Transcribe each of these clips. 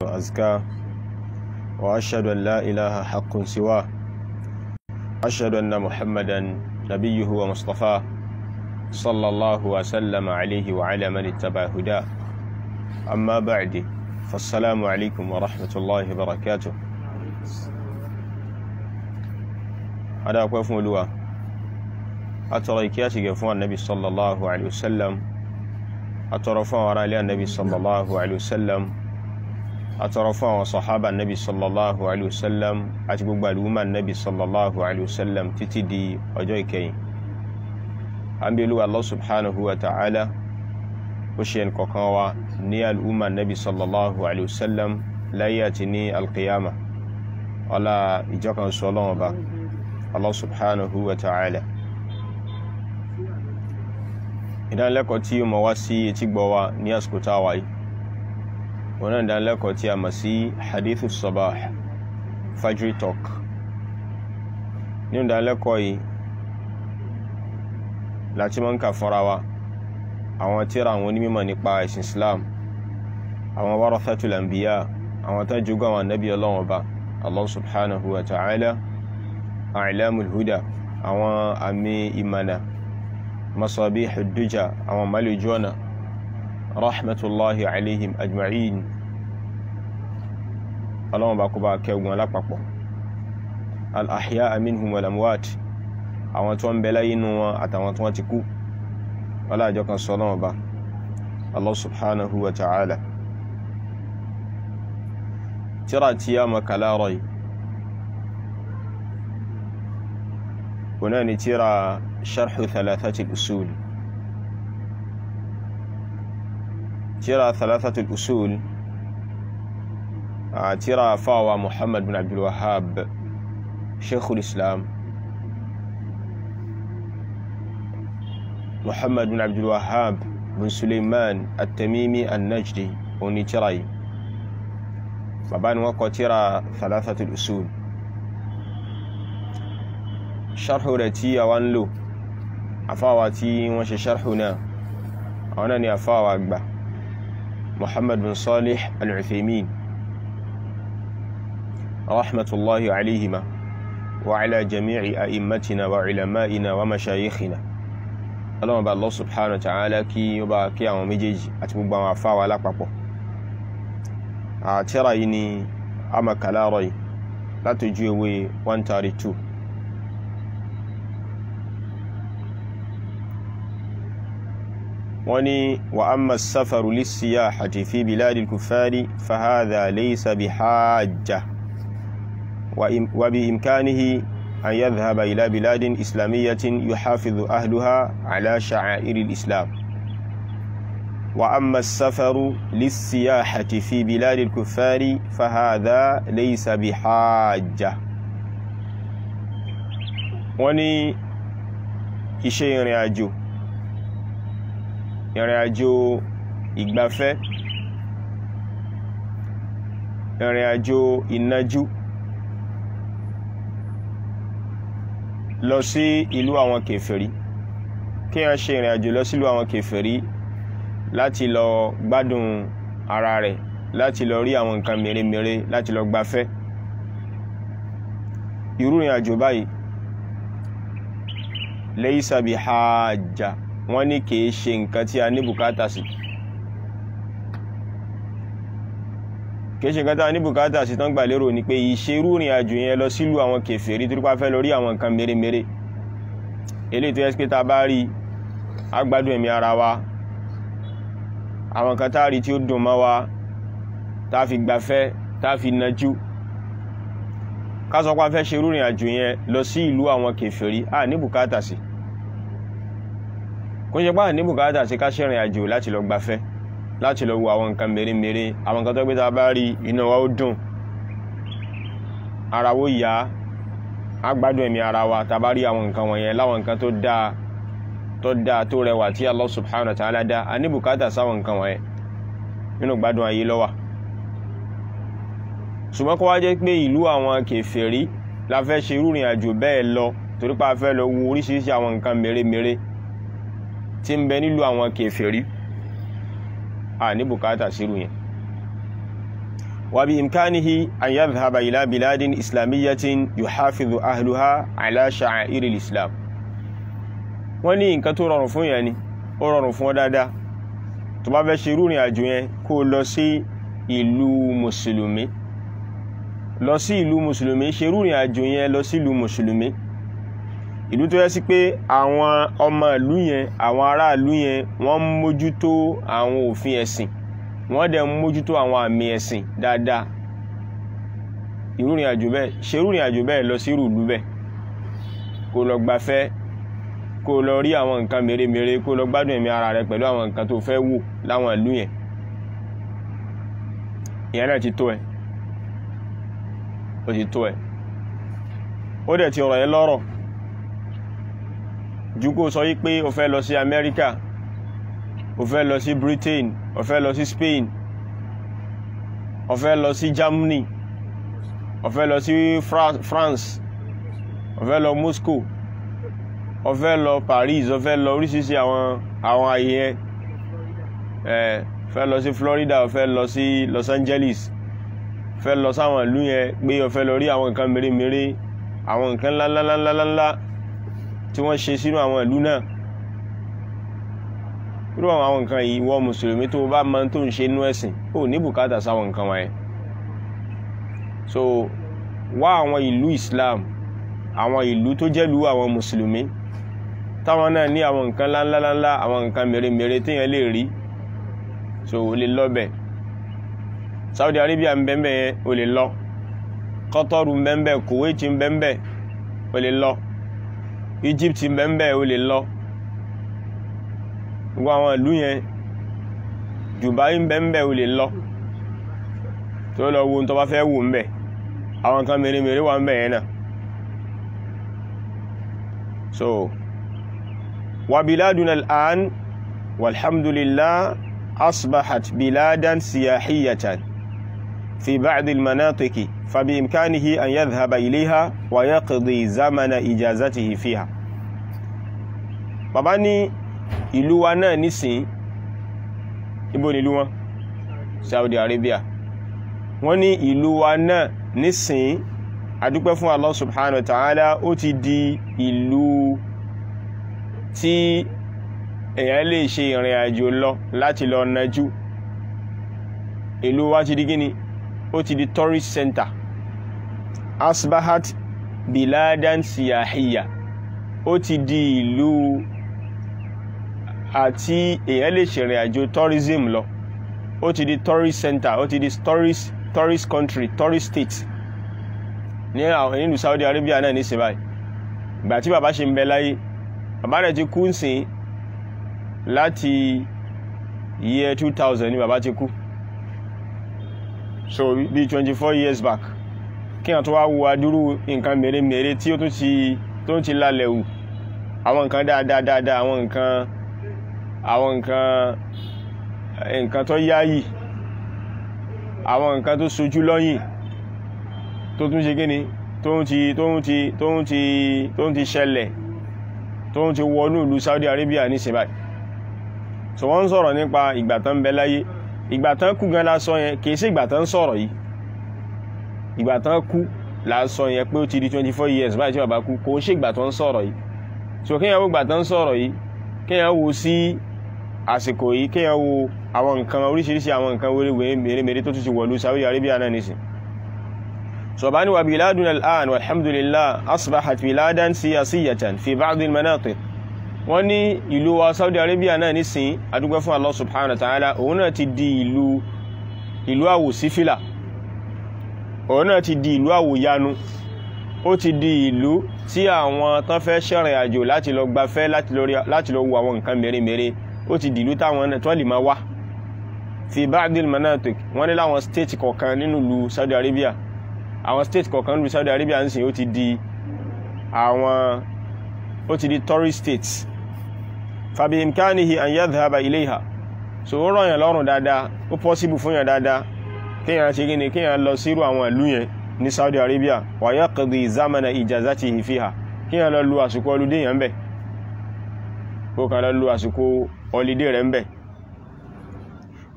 وأزكاه وأشهد أن لا إله حق سواه. أشهد أن محمدا نبيه ومصطفاه. صلى الله وسلم عليه وعلى من اتبع هداه. أما بعد فالسلام عليكم ورحمة الله وبركاته. هذا أقوى فمولوا أترى إكياتي فún النبي صلى الله عليه وسلم. أترى وراء النبي صلى الله عليه وسلم. Atọrọ fún àwọn sọ̀hábà nabi sallallahu alayhi wa sallam àti gbogbo àlùmọ́ nabi sallallahu alayhi wa sallam títí di ọjọ́ ìkẹyìn. Àbílú allah subhanahu wa ta'ala ó ṣe nǹkan kan wa ní àlùmọ́ nabi sallallahu alayhi wa sallam láyé àti ní alqiyama. Ọlá ìjọkan sọlọ́wọ́ ba allah subhanahu wa ta'ala. Ìdánilẹ́kọ̀ọ́ tí mo wá sí etí gbọ́ wa ní àsìkò táwa yìí wọn náà dánilẹ́kọ̀ọ́ tí a mọ̀ sí hadithu sabah fajri talk. Nínú dánilẹ́kọ̀ọ́ yìí láti máa ń kà fúnra wa àwọn tíra àwọn onímọ̀ nípa ẹ̀sìn islam àwọn warathatul anbiya àwọn tó jogún àwọn nabi ọlọ́wọ́n allah subhanahu wa ta'ala a'lamul huda àwọn àmì ìmànà masabihud duja àwọn málùjọ́nà rahmatulahi alayhim ajma'in. Ọlọ́wọ́n bá kó bá kẹgbọ́n lápapọ̀. Al-ahya minhum wal amwat àwọn tó ń bẹ láyé nínú wọn àtàwọn tó wọ́n ti kú. Ọlájọ́ kan sọ lọ́wọ́n bá. Allah subhanahu wa ta'ala. Tíra tí a mọ̀ kàlárọ̀ yìí. Wọn ni tíra sharhu thalathati usul ترى ثلاثة الأصول. ترى فاوى محمد بن عبد الوهاب شيخ الإسلام. محمد بن عبد الوهاب بن سليمان التميمي النجدي ونتراي بابان وقو ترى ثلاثة الأصول. شرح رتي وانلو. أفاوى تي وش شرحنا. أنا أفاوى أكبر. Muhammad bin Salih al-Uthaymin rahmatullahi alayhima wa ala jami'i a'immatina wa ulama'ina wa mashayikhina. Ọlọ́run bá Allah subhanahu wa ta'ala kí ó bá kí àwọn méjèèjì àti gbogbo àwọn afáwa lápapọ̀. Àtẹ́ra yìí ni amakalárọ̀ yìí láti ojú ewé 132 وني وأما السفر للسياحة في بلاد الكفار فهذا ليس بحاجة وبإمكانه أن يذهب إلى بلاد إسلامية يحافظ أهلها على شعائر الإسلام. وأما السفر للسياحة في بلاد الكفار فهذا ليس بحاجة. وني إشي رياجو ìrìn àjò ìgbafẹ́. Ìrìn àjò ìnajú lọ sí ìlú àwọn kèfèrí. Kí wọ́n ṣe ìrìn àjò lọ sílùú àwọn kèfèrí láti lọ gbádùn ara rẹ̀ láti lọ rí àwọn nǹkan mèremère láti lọ gbafẹ́. Irú ìrìn àjò báyìí laysa bihajja wọ́n ní kìí ṣe nǹkan tí a ní bùkátà sí. Kìí ṣe nǹkan tí a ní bùkátà sí tán gbà lérò ní pé ìṣerú ìrìn àjò yẹn lọ sílùú àwọn kèfèrí tó dípá fẹ́ lọ rí àwọn nǹkan mèremère. Eléyìí tó yẹ pé ta bá rí agbádùn ẹ̀mí ara wa. Àwọn kan tá a rí tí ó dùn mọ́ wa tá a fi gbafẹ́ tá a fi najú. Ká sọ pé a fẹ́ ṣerú ìrìn àjò yẹn lọ sí ìlú àwọn kèfèrí a ní bùkátà sí ń ṣe pàà ní bùkátà sí ká ṣèrìn àjò láti lọ gbafẹ́ láti lọ wo àwọn nǹkan mèremère àwọn nǹkan tó gbé ta bá rí inú wa ó dùn. Ara wo yá agbádùn ẹ̀mí ara wa ta bá rí àwọn nǹkan wọ̀nyẹn láwọn nǹkan tó dáa tó dáa tó rẹwà tí Allah subhanahu wa ta'ala dá a ní bùkátà sáwọn nǹkan wọ̀nyẹn. Nínú gbádùn ayé ló wà. Ṣùgbọ́n kó wá jẹ́ pé ìlú àwọn kèfèrí la fẹ́ ṣe irú ìrìn àjò bẹ́ẹ̀ lọ torí pé a fẹ́ lọ wo oríṣiríṣi àwọn nǹkan mèremère tí ń bẹ nílùú àwọn kèfèrí. A ní bùkátà sírù yẹn. Wa bi imkanihi an yadhhaba ila biladin islamiyyatin yuhafizu ahluha ala sha'airil islam wọ́n ní nǹkan tó rọrùn fún yẹn ni ó rọrùn fún ọ dáadáa. Tó bá fẹ́ ṣe irú àjò yẹn kó lọ sí ìlú mùsùlùmí. Lọ sí ìlú mùsùlùmí ṣe irú àjò yẹn lọ sí ìlú mùsùlùmí ìlú tó yẹ sí pé àwọn ọmọ ìlú yẹn àwọn aráàlú yẹn wọ́n ń mójútó àwọn òfin ẹ̀sìn. Wọ́n dẹ̀ ń mójútó àwọn àmì ẹ̀sìn dáadáa. Irú ìrìn àjò bẹ́ẹ̀ ṣe irú ìrìn àjò bẹ́ẹ̀ lọ sí irú ìlú bẹ́ẹ̀? Kó lọ gbafẹ́ kó lọ rí àwọn nǹkan mèremère kó lọ gbádùn ẹ̀mí ara rẹ pẹ̀lú àwọn nǹkan tó fẹ́ wò láwọn ìlú yẹn. Ìyẹn náà ti tó ẹ. Ó ti tó ẹ. Ó dẹ̀ ti ọ̀rọ̀ yẹn lọ́rọ̀ ju kó sọ yí pé o fẹ́ lọ sí Amẹ́ríkà o fẹ́ lọ sí Britain o fẹ́ lọ sí Spain o fẹ́ lọ sí Germany o fẹ́ lọ sí France o fẹ́ lọ Moscow o fẹ́ lọ Paris o fẹ́ lọ oríṣiríṣi àwọn àwọn àyè yẹn ẹ fẹ́ lọ sí Florida o fẹ́ lọ sí Los Angeles fẹ́ lọ sáwọn ìlú yẹn pé o fẹ́ lọ rí àwọn nǹkan mèremère àwọn nǹkan ńláńláńláńlá tí wọ́n ṣe sínú àwọn ìlú náà. Irú àwọn nǹkan yìí wọ́n mùsùlùmí tó bá máa tó ń ṣe inú ẹ̀sìn ó ní bùkátà sáwọn nǹkan wọ̀nyẹn. So wá àwọn ìlú Islam àwọn ìlú tó jẹ́lú àwọn mùsùlùmí táwọn náà ní àwọn nǹkan ńláńláńlá àwọn nǹkan mèremère téèyàn lè rí so o lè lọ bẹ̀ Saudi Arabia ń bẹ́ẹ̀ yẹn o lè lọ. Qatar ń bẹ́ẹ̀ Kuwait ń bẹ́ẹ̀ o lè lọ Egypt mbẹ́mbẹ́ o lè lọ. Gbogbo àwọn ìlú yẹn Dubai mbẹ́mbẹ́ o lè lọ. Tó lọ wo tó bá fẹ́ wò mbẹ́ àwọn nǹkan mèremère wà mbẹ́ yẹn náà. So wabiladuna al'an walhamdulillah asbahat biladan siyahiyatan. في بعض المناطق فبإمكانه أن يذهب إليها ويقضي زمن إجازته فيها bàbá ní ìlú wa náà nísìn ibo ni ìlú wọn Saudi Arabia wọ́n ní ìlú wa náà nísìn adúpẹ́ fún Allah subhanahu wa ta'ala ó ti di ìlú tí èyàn lè ṣe ìrìn àjò lọ láti lọ nájú ìlú wa ti di gíní ó ti di tourist center. Asbahat biladan siyahiya. Ó ti di ìlú àti èyàn lè ṣe ìrìn àjò tourism lọ. Ó ti di tourist center ó ti di tourist tourist country tourist state. Ní àwọn nílùú Saudi Arabia náà ní sèbáyì ìgbà tí bàbá ṣe ń bẹ láyé bàbá rẹ̀ ti kú ń sìn láti year 2000 ni bàbá ti kú so bí 24 years back kí wọ́n tó wá wo adúrú nǹkan mèremère tí ó tún ti tó ti lálẹ̀ wù. Àwọn nǹkan dáadáa dáadáa àwọn nǹkan àwọn nǹkan nǹkan tó yáyì àwọn nǹkan tó sojú lọ́yìn tó tún ṣe kíni tó ń ti tó ń ti tó ń ti tó ń ti ṣẹlẹ̀ tó ń ti wọnú ìlú Saudi Arabia ní báyìí. So wọ́n ń sọ̀rọ̀ nípa ìgbà tán bẹ láyé ìgbà tán kú gan la sọ yẹn kì í ṣe ìgbà tán sọ̀rọ̀ yìí. Ìgbà tán kú la sọ yẹn pé ó ti di twenty four years báyìí tí bàbá kú kò ń ṣe ìgbà tán sọ̀rọ̀ yìí. So kéèyàn wo ìgbà tán sọ̀rọ̀ yìí kéèyàn wo sí àsìkò yìí kéèyàn wo àwọn nǹkan oríṣiríṣi àwọn nǹkan wéré mèremère tó tún ti wọ̀lú Saudi Arabia náà nìsín sọ̀bánu wa biladun al'an walhamdulillah asbahat biladan siyasiyatan fi ba'd wọ́n ní ìlú wa Saudi Arabia náà nísìn adúgbẹ́ fún Allah subhanahu wa ta'ala òun náà ti di ìlú ìlú àwò sífìlà òun náà ti di ìlú àwò yanu ó ti di ìlú tí àwọn tán fẹ́ ṣẹ̀rìn àjò láti lọ gbafẹ́ láti lọ wo àwọn nǹkan mèremère. Ó ti di ìlú táwọn tó lè máa wá. Fi ba'dil manatik wọ́n ní láwọn state kọ̀ọ̀kan nínú ìlú Saudi Arabia. Àwọn state kọ̀ọ̀kan nínú Saudi Arabia ń sìn ó ti di àwọn ó ti di tourist states fàbí imkanihi an yadhhaba ilayha. So ó rọ̀yàn lọ́rùn dáadáa ó possible fún yàn dáadáa kíyàn ṣe gíní kíyàn lọ sírù àwọn ìlú yẹn ní Saudi Arabia wa yaqdi zamana ijazatihi fiha. Kíyàn lọ lu àsìkò ọlúdé yẹn bẹ̀ kó kàn lọ lu àsìkò ọlídé rẹ̀ bẹ̀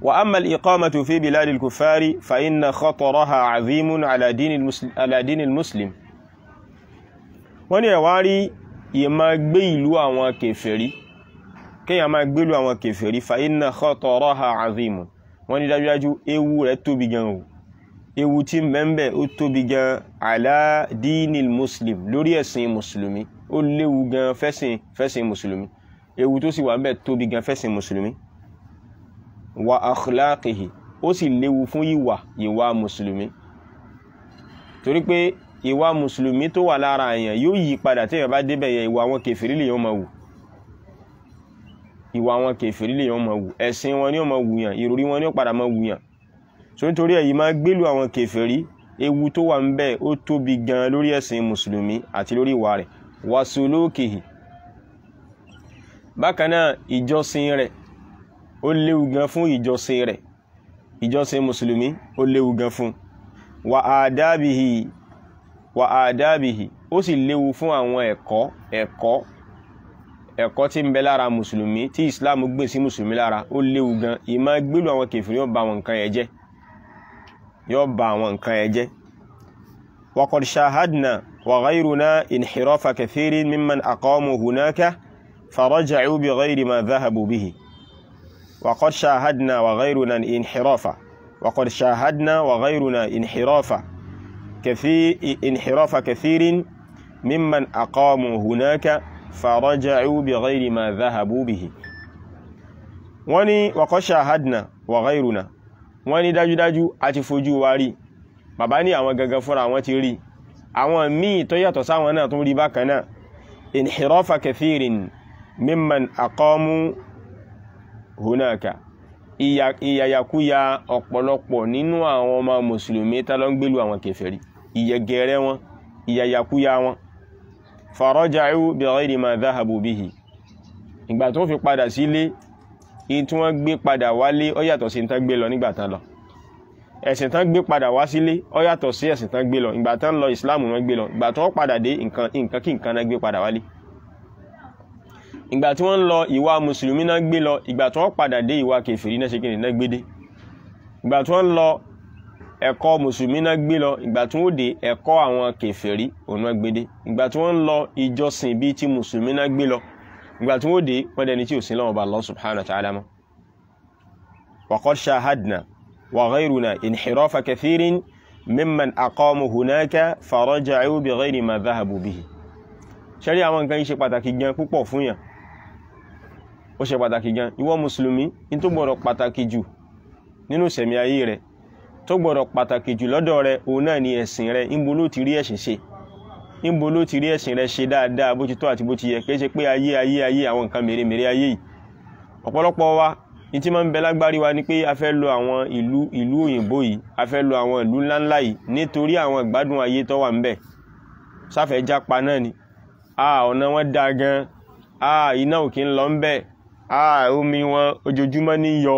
wa amma al-iqamatu fi biladi al-kuffari fa inna khataraha azimun ala dini al-muslim wọ́n ní ẹ̀wá rí yìí máa gbé ìlú àwọn kèfèrí kíyàn máa gbé ìlú àwọn kèfèrí fa inna khataraha azimun. Wọ́n ní dájúdájú ewu rẹ̀ tóbi gan o. Ewu tí mẹ́mbẹ̀ ó tóbi gan ala dini al-muslim lórí ẹ̀sìn mùsùlùmí. Ó léwu gan fẹ́sìn fẹ́sìn mùsùlùmí. Ewu tó sì wà ńbẹ̀ tóbi gan fẹ́sìn mùsùlùmí. Wa akhlaqihi ó sì léwu fún ìwà ìwà mùsùlùmí. Torí pé ìwà mùsùlùmí tó wà lára èèyàn yóò yí padà tí èèyàn bá débẹ̀ yẹn ìwà àwọn kèfèrí lè yàn máa wù ìwà àwọn kèfèrí lè yàn máa wù ẹ̀sìn wọn ni ó máa wù yàn ìròrí wọn ni ó padà máa wù yàn. So nítorí èyí máa gbélú àwọn kèfèrí ewu tó wà ń bẹ ó tóbi gan lórí ẹ̀sìn mùsùlùmí àti lórí ìwà rẹ̀. Wa sulukihi. Bákan náà ìjọsìn rẹ̀ ó léwu gan fún ìjọsìn rẹ̀. Ìjọsìn mùsùlùmí ó léwu gan fún. Wa àdábìhì wa àdábìhì ó sì léwu fún àwọn ẹ̀kọ́ ẹ̀kọ́ ẹ̀kọ́ tí ń bẹ lára mùsùlùmí tí islam gbìn sí mùsùlùmí lára ó léwu gan. Ìmọ̀ gbílù àwọn kèfìrí yóò ba àwọn nǹkan yẹn jẹ́. Yóò ba àwọn nǹkan yẹn jẹ́. وقد شاهدنا وغيرنا انحراف كثير ممن أقاموا هناك فرجعوا بغير ما ذهبوا به وقد شاهدنا وغيرنا انحراف وقد شاهدنا وغيرنا انحراف كثير انحراف كثير ممن أقاموا هناك فرجعوا بغير ما ذهبوا به wani وقد شاهدنا وغيرنا wọ́n ní dájúdájú a ti fojú wa rí bàbá ní àwọn gangan fúnra wọn ti rí àwọn míì tó yàtọ̀ sáwọn náà tún rí bákan náà انحراف كثير ممن أقاموا هناك ìyàyàkúya ọ̀pọ̀lọpọ̀ nínú àwọn ọmọ mùsùlùmí tálọ́ ń gbélú àwọn kèfèrí ìyẹgẹrẹ wọn ìyàyàkúya wọn faraja'u bi ghayri ma dhahabu bihi. Ìgbà tó fi padà sílé in tí wọ́n gbé padà wálé ó yàtọ̀ sí tán gbé lọ nígbà tán lọ. Ẹ̀sìn tán gbé padà wá sílé ó yàtọ̀ sí ẹ̀sìn tán gbé lọ. Ìgbà tán lọ ìsìláàmù wọn gbé lọ. Ìgbà tó padà dé nǹkan kí nǹkan náà gbé padà wálé. Ìgbà tí wọ́n ń lọ ìwà mùsùlùmí náà gbé lọ. Ìgbà wọ́n padà dé ìwà kèfèrí náà ṣe kí náà gbé dé. Ìgbà tí ń lọ ẹ̀kọ́ mùsùlùmí náà gbé lọ ìgbà tí wọ́n dé ẹ̀kọ́ àwọn kèfèrí òun náà gbé dé. Ìgbà tí wọ́n ń lọ ìjọsìn bíi ti mùsùlùmí náà gbé lọ ìgbà tí wọ́n dé wọ́n dẹni tí ò sí lọ́wọ́ bá Allah subhanahu wa ta'ala mọ́. Wa qad shahadna wa ghayruna inhirafa kathirin mimman aqamu hunaka faraja'u bi ghayri ma dhahabu ṣẹ́rí àwọn nǹkan yìí ṣe pàtàkì gan púpọ̀ fún yàn? Ó ṣe pàtàkì gan. Ìwọ mùsùlùmí ní pàtàkì jù nínú sẹ̀mí ayé rẹ̀ tó gbọ́dọ̀ pàtàkì jù lọ́dọ̀ rẹ̀ òun náà ni ẹ̀sìn rẹ̀. Níbo ló ti rí ẹ̀sìn ṣe? Níbo ló ti rí ẹ̀sìn rẹ̀ ṣe dáadáa bó ti tọ́ àti bó ti yẹ? Kìí ṣe pé ayé ayé ayé àwọn nǹkan mèremère ayé yìí. Ọ̀pọ̀lọpọ̀ wa ní tí máa ń bẹ lágbárí wa ni pé a fẹ́ lo àwọn ìlú ìlú òyìnbó yìí a fẹ́ lo àwọn ìlú ńláńlá yìí nítorí àwọn ìgbádùn ayé tó wà ń sáfẹ́ jápa náà ni. A ọ̀nà wọn dáa gan. A iná òkè ń lọ ń a omi wọn ojoojúmọ́ ní yọ.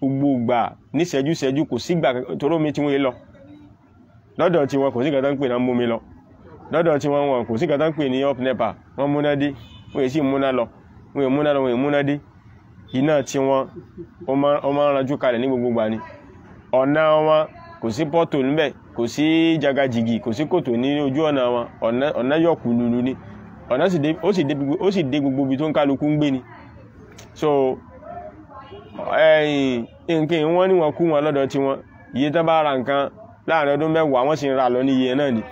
Gbogbo ìgbà níṣẹ́jú-ṣẹ́jú kò sígbà toró mi tí wọ́n lọ. Lọ́dọ̀ tí wọn kò sí kàtà ń pè náà mú mi lọ. Lọ́dọ̀ tí wọ́n wọn kò sí kàtà ń pè ní up nepa. Wọ́n múná dé wọ́n èsì múná lọ. Wọ́n è múná lọ wọ́n è múná dé. Iná tí wọ́n ó máa ń ranjú kalẹ̀ ní gbogbo gbà ni. Ọ̀nà wọn kò sí pọ́tò níbẹ̀ kò sí jagajigi kò sí kòtò ní ojú ọ̀nà wọn. Ọ̀nà yọ̀kù lulu ni. Ọ̀nà ó sì dé gbogbo ibi tó ń kálukú ń gbé ni. So nǹkan wọ́n ní wọn kú wọn lọ́dọ̀ tí wọ́n iye tán bá ra nǹkan láàárín ọdún mẹ́wàá wọ́n sì ń ra lọ ní iye náà ni.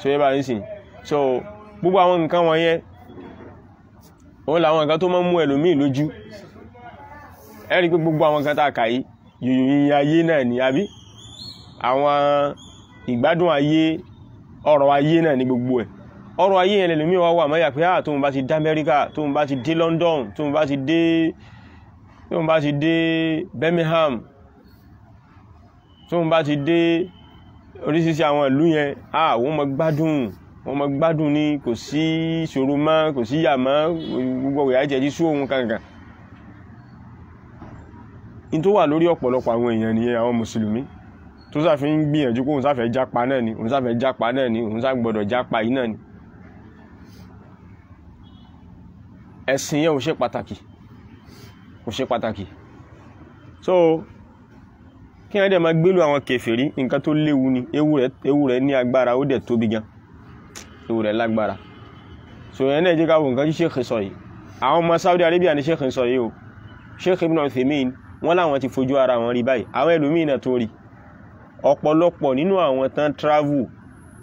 So yẹ́ bá ń sìn. So gbogbo àwọn nǹkan wọn yẹn òun làwọn nǹkan tó máa ń mú ẹlòmíì lójú. Ẹ rí pé gbogbo àwọn nǹkan tá a kà yìí yòyòyìn ayé náà ni àbí? Àwọn ìgbádùn ayé ọrọ̀ ayé náà ni gbogbo ẹ̀. Ọrọ̀ ayé yẹn lẹ́lòmíì wá wà mọ́yà pé ah tóun bá ti dé Amẹ́ríkà tóun bá ti dé London tóun bá ti dé tóun bá ti dé Birmingham tóun bá ti dé oríṣiríṣi àwọn ìlú yẹn ah wọ́n mọ gbádùn wọ́n mọ gbádùn ní kò sí ìṣòro mọ́ kò sí yà mọ́ gbogbo ìyá jẹ́ jí sú òun kankan. In tó wà lórí ọ̀pọ̀lọpọ̀ àwọn èèyàn nìyẹn àwọn mùsùlùmí tó sáfẹ́ ń gbìyànjú kó òun sáfẹ́ jápa náà ni òun sáfẹ́ jápa náà ni òun sáfẹ́ jápa yìí náà ni. Ẹ̀sìn yẹn ò ṣe pàtàkì ò ṣe pàtàkì. So kí wọ́n dẹ̀ máa gbélú àwọn kèfèrí nǹkan tó léwu ni. Ewu rẹ̀ ní agbára ó dẹ̀ tóbi gan. Ewu rẹ̀ lágbára. So yẹn náà jẹ́ ká wo nǹkan tí sheikh sọ yìí. Àwọn ọmọ Saudi Arabia ni sheikh sọ yìí o. Sheikh Ibn Uthaymeen wọ́n láwọn ti fojú ara wọn rí báyìí. Àwọn ẹlòmíín náà tó rí. Ọ̀pọ̀lọpọ̀ nínú àwọn tán travel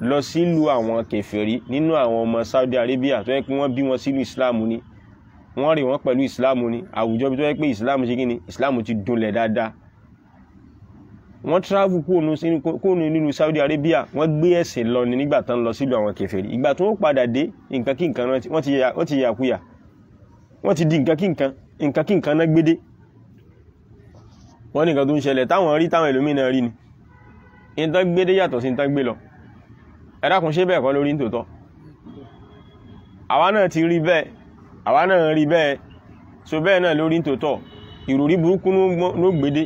lọ sílùú àwọn kèfèrí nínú àwọn ọmọ Saudi Arabia tó yẹ pé wọ́n bí wọn sílùú Islam ni wọ́n rí wọn pẹ̀lú Islam ni. Àwùjọ bí tó yẹ pé Islam ṣe kí ni? Islam ti dunlẹ̀ dáadáa. Wọ́n travel kóònù nínú Saudi Arabia. Wọ́n gbé ẹ̀sìn lọ ní nígbà tán lọ sílùú àwọn kèfèrí. Ìgbà tó ń padà dé nǹkan kí nǹkan wọ́n ti yàkúyà wọ́n ti di nǹkan kí nǹkan nǹkan kí nǹkan náà gbédé wọ́n ní nǹkan tó ń ṣẹlẹ̀ táwọn rí táwọn ẹlòmínà rí ni. Ìtàn gbédé yàtọ̀ sí ìtàn gbé lọ. Ẹ dákun ṣé bẹ́ẹ̀ kọ́ lórí nítòótọ́ àwa náà ti rí bẹ́ẹ̀ àwa náà rí bẹ́ẹ̀. So bẹ́ẹ̀ náà lórí nítòótọ́ ìròrí burúkú ló gbédé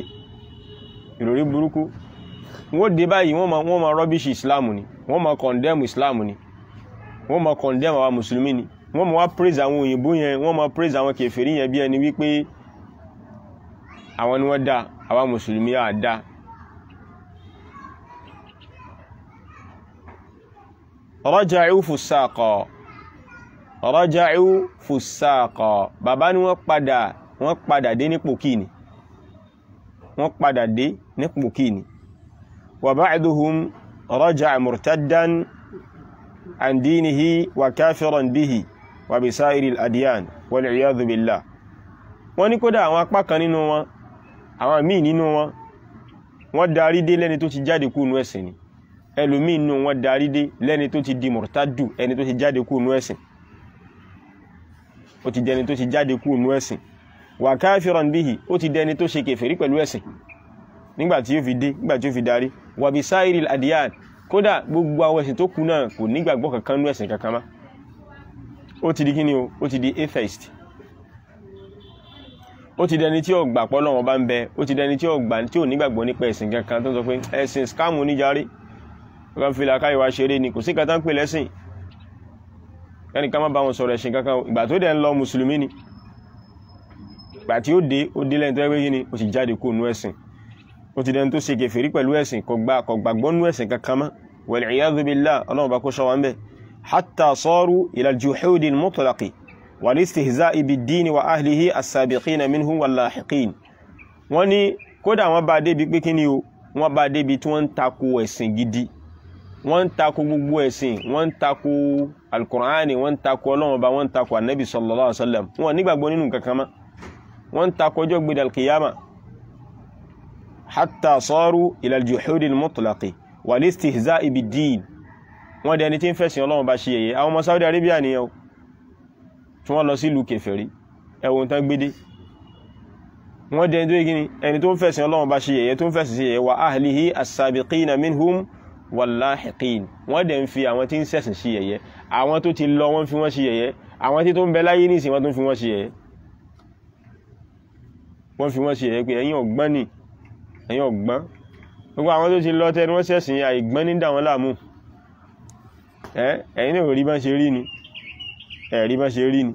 ìròrí burúkú. Wọ́n dé báyìí wọ́n máa wọ́n máa rọ́bíṣì ìsìláàmù ni. Wọ́n máa kọ̀ndẹ́mù ìsìláàmù ni. Wọ́n máa kọ̀ndẹ́mù àwọn mùsùlùmí ni. Wọ́n máa wá praise àwọn òyìnbó yẹn wọ́n máa praise àwọn kèfèrí yẹn bí ẹni wípé àwọn ni wọ́n dá àwa mùsùlùmí à dá. Raja'u fusaqa raja'u fusaqa bàbá ni wọ́n padà wọ́n padà dé nípò kíni? Wọ́n padà dé nípò kíni? Wa ba'duhum raja'a murtaddan an dinihi wa kafiran bihi wa bisairil adyan wal iyadhu billah. Wọ́n ní kódà àwọn apá kan nínú wọn àwọn míì nínú wọn wọ́n darí dé lẹ́ni tó ti jáde kúrò ẹ̀sìn ni. Ẹlòmíì wọn darí dé lẹ́ni tó ti di murtaddu ẹni tó ti jáde kúrò ẹ̀sìn ó ti dẹni tó ti jáde kúrò nú ẹ̀sìn. Wà káfíran bíhì ó ti dẹni tó ṣe kèfèrí pẹ̀lú ẹ̀sìn. Nígbàtí ó fi dé nígbà tí ó fi darí. Wà bí sáírì adìyàn kódà gbogbo àwọn ẹ̀sìn tó kù náà kò nígbàgbọ́ kankan nú ẹ̀sìn kankan má ó ti di kíni o ó ti di atheist. Ó ti dẹni tí ó gbà pé Ọlọ́run bá ń bẹ ó ti dẹni tí ó tí ò nígbàgbọ́ nípa ẹ̀sìn kankan tó sọ pé ẹ̀sìn scam oníjàre. Ọkàn fi làákàyè wá ṣeré ni kò sí ń pè lẹ́sìn ẹnìkan má bá wọn sọ̀rọ̀ ẹ̀sìn kankan. Ìgbà tó dẹ̀ ń lọ mùsùlùmí ni. Ìgbà tí ó dé ó dé lẹ́yìn tó yẹ pé kí ni ó ti jáde kó nú ẹ̀sìn. Ó ti dẹni tó ṣe kèfèrí pẹ̀lú ẹ̀sìn kò gbà kò gbàgbọ́ nú ẹ̀sìn kankan mọ́. Wal iyadhu billah Ọlọ́run bá kó ṣọ́ wa ń bẹ̀. Hatta saru ila al-juhudi al-mutlaqi wal istihza'i bid-din wa ahlihi as-sabiqina minhum kódà wọ́n bá débi pé kí ni o wọ́n bá débi tí wọ́n ń tako ẹ̀sìn gidi. Wọ́n ń tako gbogbo ẹ̀sìn wọ́n ń tako alukur'ani wọ́n ń tako ọlọ́run ba wọ́n ń tako anabi sallallahu alaihi wasallam. Wọ́n nígbàgbọ́ nínú kankan mọ́. Wọ́n ń tako ọjọ́ gbé dalkiyama hatta saru ila al-juhudi al-mutlaqi wal istihza'i bid-din. Wọ́n dẹni tí ń fẹ̀sìn ọlọ́run bá ṣe yẹ̀yẹ́. Àwọn ọmọ Saudi Arabia nìyẹn tí wọ́n lọ sí ìlú kèfèrí. Ẹ̀wọ̀n tán gbédé wọ́n dẹni tó yẹ gíní ẹni tó ń fẹ̀sìn ọlọ́run bá ṣe yẹ̀yẹ́ tó ń fẹ̀sìn sí yẹ̀yẹ́. Wa ahlihi as-sabiqina minhum wàláhìkín wọ́n dẹ̀ ń fi àwọn tí ń ṣẹ̀sìn sí yẹ̀yẹ́. Àwọn tó ti lọ wọ́n fi wọ́n sí yẹ̀yẹ́. Àwọn tí tó ń bẹ láyé nìsín wọ́n tó ń fi wọ́n sí yẹ̀yẹ́. Wọ́n fi wọ́n sí yẹ̀yẹ́ pé ẹ̀yin ọ̀gbọ́n ni. Ẹ̀yin ọ̀gbọ́n. Gbogbo àwọn tó ti lọ tẹnu wọ́n ṣẹ̀sìn àìgbọ́n ní dà wọ́n láàmú. Ẹ̀yin náà rí bá ṣe rí ni. Ẹ̀ rí bá ṣe rí ni.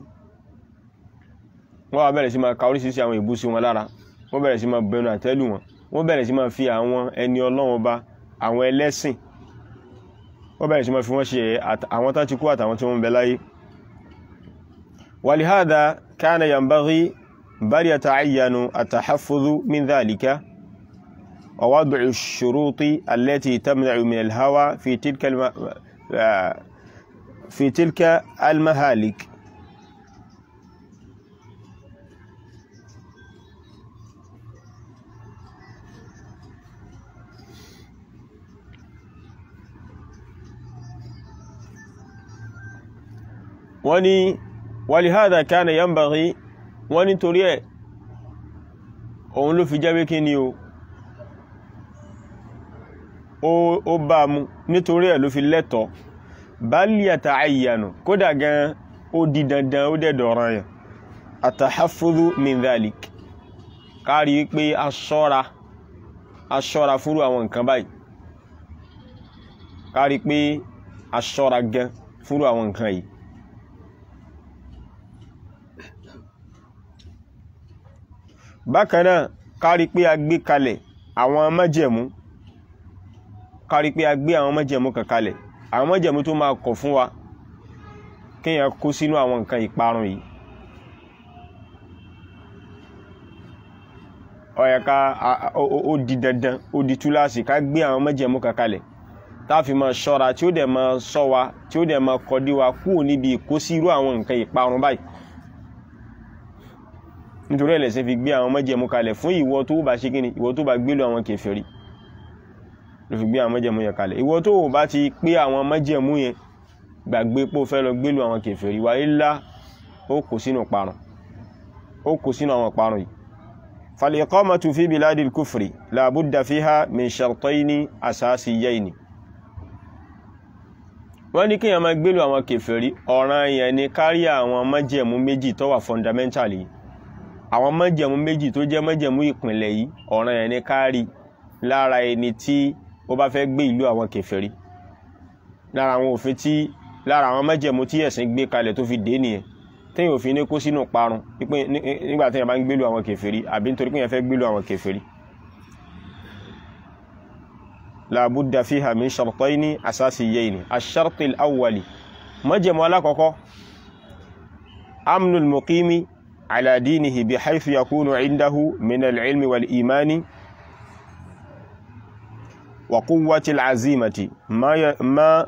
Wọ́n wá bẹ̀rẹ̀ sí máa ka oríṣiríṣi àwọn ìbúsí wọn lára. Wọ́n bẹ̀rẹ̀ sí máa bẹnu àtẹ́lù wọn. Wọ́n bẹ̀rẹ̀ sí máa fi àwọn ẹni ọlọ́run ọba àwọn ẹlẹ́sìn wọ́n bẹ̀rẹ̀ sí máa fi wọ́n ṣe àwọn tán ti kú àtàwọn tí wọ́n bẹ láyé walihada kana yambaghi bal yata'ayyanu at-tahaffudhu min dhalika wa wad'u ash-shuruti allati tamna'u min al-hawa fi tilka fi tilka al-mahalik wọ́n ní walihada kana yanbaghi. Wọ́n ní torí ẹ̀ òun ló fi jẹ́ pé kí ni o ó bá mú nítorí ẹ̀ ló fi lẹ́tọ̀ bal yata'ayyanu kódà gan ó di dandan ó dẹ̀dọ̀ ọ̀ràn yẹn atahaffudhu min dhalik. Kárí pé aṣọ́ra aṣọ́ra fúrú àwọn nǹkan báyìí. Kárí pé aṣọ́ra gan fúrú àwọn nǹkan yìí bákanáà kárí pé a gbé kalẹ̀ àwọn májẹ̀mú. Kárí pé a gbé àwọn májẹ̀mú kan kalẹ̀. Àwọn májẹ̀mú tó máa kọ̀ fún wa kéèyàn kó sínú àwọn nǹkan ìparun yìí. Ó yẹ ká ó di dandan ó di túláàsì ká gbé àwọn májẹ̀mú kan kalẹ̀ tá a fi máa ṣọ́ra tí ó dẹ̀ máa ṣọ́ wa tí ó dẹ̀ máa kọ́dí wa kúrò níbi ìkó sí irú àwọn nǹkan ìparun báyìí nítorí ẹlẹ́sìn fi gbé àwọn májẹ̀mú kalẹ̀ fún ìwọ tó bá ṣe kíni ìwọ tó bá gbélú àwọn kèfèrí. Ló fi gbé àwọn májẹ̀mú yẹn kalẹ̀. Ìwọ tó bá ti pé àwọn májẹ̀mú yẹn gbàgbé ó fẹ́ lọ gbélú àwọn kèfèrí wa ilá ó kò sínú parun ó kò sínú àwọn parun yìí. Fal-iqamatu fi biladil kufri la budda fiha min shartayni asasiyayni wọ́n ní kíyàn máa gbélú àwọn kèfèrí ọ̀ràn yẹn ni kárí àwọn májẹ̀mú méjì tó wà yìí àwọn májẹ̀mú méjì tó jẹ́ májẹ̀mú ìpìnlẹ̀ yìí ọ̀ràn yẹn ni kárí lára ẹni tí ó bá fẹ́ gbé ìlú àwọn kèfèrí. Lára àwọn òfin tí lára àwọn májẹ̀mú tí ẹ̀sìn gbé kalẹ̀ tó fi dé nìyẹn. Téèyàn òfin ní kó sínú parun nígbà téèyàn bá ń gbélú àwọn kèfèrí àbí nítorí pé yẹn fẹ́ gbélú àwọn kèfèrí. Budda fiha min shartayni asasiyayni ash-shart al-awwali. Májẹ̀mú alákọ̀ọ́kọ́ amnul muqimi على دينه بحيث يكون عنده من العلم والإيمان وقوة العزيمة. ما ما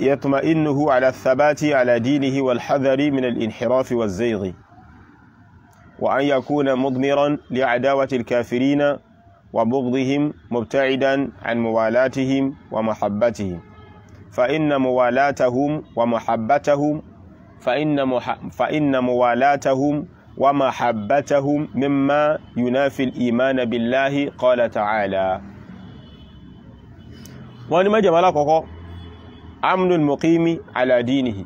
يطمئنه على الثبات على دينه والحذر من الانحراف والزيغ. وأن يكون مضمرا لعداوة الكافرين وبغضهم مبتعدا عن موالاتهم ومحبتهم. فإن موالاتهم ومحبتهم فإن, مح... فإن موالاتهم ومحبتهم مما ينافي الإيمان بالله قال تعالى wọ́n ní mẹ́jẹ̀ mọ́lá kọ́kọ́ amnul muqimi ala dinihi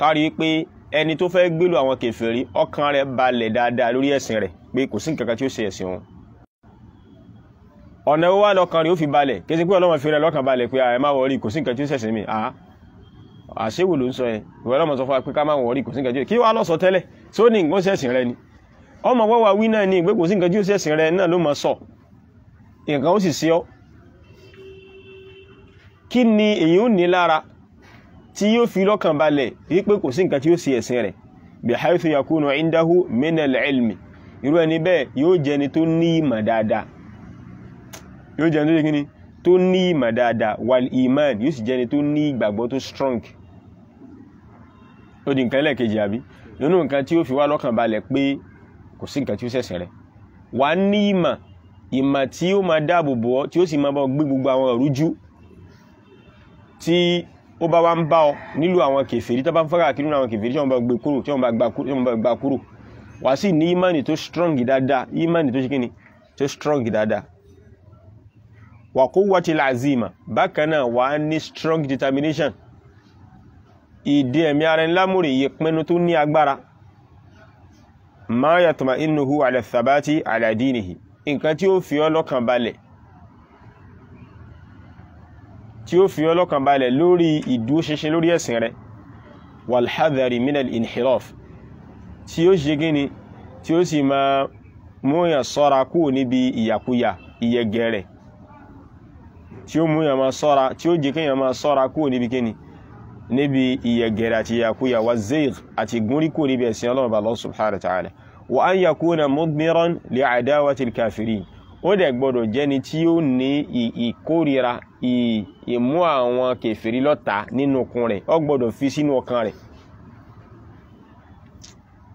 kárí pé ẹni tó fẹ́ gbélú àwọn kèfèrí ọkàn rẹ̀ balẹ̀ dáadáa lórí ẹ̀sìn rẹ̀ pé kò sí nǹkan kan tí ó ṣe ẹ̀sìn wọn ọ̀nà wá lọ́kàn rẹ̀ ó fi balẹ̀ kí ẹ sì pé ọlọ́mọ fi rẹ̀ lọ́kàn balẹ̀ pé ẹ má wọrí kò sí nǹkan tí ó ṣẹ̀sìn mi àá àṣewò ló ń sọ ẹ ìwé ọlọ́mọ sọ fún wa pé ká máa wọ̀rí kò sí nǹkan tí kí wàá lọ sọ tẹ́lẹ̀. Tí ó ní nǹkan ṣẹ̀sìn rẹ ni? Ọmọ wọ́wà wí náà ní ìgbé kò sí nǹkan tí ó ṣẹ̀sìn rẹ náà ló mọ̀ sọ. Nǹkan ó sì sí ọ. Kí ni èyí ó ní lára tí yóò fi lọ́kàn balẹ̀ wípé kò sí nǹkan tí ó sì ẹ̀sìn rẹ̀? Bí haythu yakunu indahu min al-ilmi irú ẹni bẹ́ẹ̀ yóò jẹ́ ẹni tó ní ìmọ̀ dáadáa. Yóò jẹ́ ẹni tó jẹ́ tó ní ìmọ̀ dáadáa wal iman yóò sì jẹ́ ẹni tó ní ìgbàgbọ́ tó strong. Ó di nǹkan ẹlẹ́ẹ̀kejì àbí? Nínú nǹkan tí ó fi wá lọ́kàn balẹ̀ pé kò sí nǹkan tí ó ṣẹ̀sìn rẹ̀. Wà ní ìmọ̀ ìmọ̀ tí ó máa dáàbò bò ọ́ tí ó sì máa bá ọ gbé gbogbo àwọn ìrújú tí ó bá wá ń bá ọ nílò àwọn kèfèrí tó bá ń fẹ́ràn kí àwọn kèfèrí tí wọ́n bá gbé kúrò tí wọ́n bá gbà kúrò. Wà sí ní ìmánì tó strong dáadáa ìmánì tó ṣe kí ni? Tó strong dáadáa wà quwwatil azima bákan náà wà ní strong determination. Ìdí ẹ̀mí ara ńlá múrì yí pinnu tó ní agbára. Ma yatma'innuhu ala thabati ala dinihi. Nǹkan tí ó fi ọ́ balẹ̀ tí ó fi ọ́ balẹ̀ lórí ìdúróṣinṣin lórí ẹ̀sìn rẹ̀. Walhadhari minal inhiraf. Tí ó ṣe gíní tí ó sì máa múyàn sọ́ra kú níbi ìyàkúyà ìyẹgẹrẹ tí ó múyàn máa sọ́ra tí ó jẹ́ kíyàn máa sọ́ra kú níbi kíni níbi ìyẹgẹrẹ àti ìyàkúyà wa zayg àti gúnrí kú níbi ẹ̀sìn ọlọ́run bá Allah subhanahu wa ta'ala. Wa an yakuna mudmiran li adawati al-kafirin ó dẹ̀ gbọ́dọ̀ jẹ́ni tí ó ní ìkórira ìmú àwọn kèfèrí lọ́ta nínú okun rẹ̀. Ó gbọ́dọ̀ fi sínú ọkàn rẹ̀.